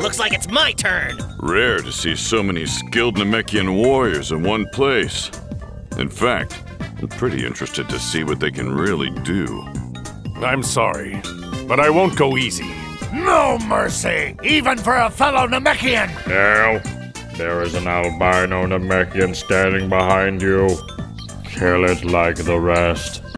Looks like it's my turn. Rare to see so many skilled Namekian warriors in one place. In fact, I'm pretty interested to see what they can really do. I'm sorry, but I won't go easy. No mercy, even for a fellow Namekian! Now, there is an albino Namekian standing behind you. Kill it like the rest.